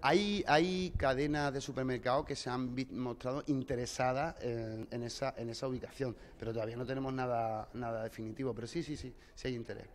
Hay, hay cadenas de supermercados que se han mostrado interesadas en, esa, en esa ubicación, pero todavía no tenemos nada, nada definitivo. Pero sí, sí, sí, sí hay interés.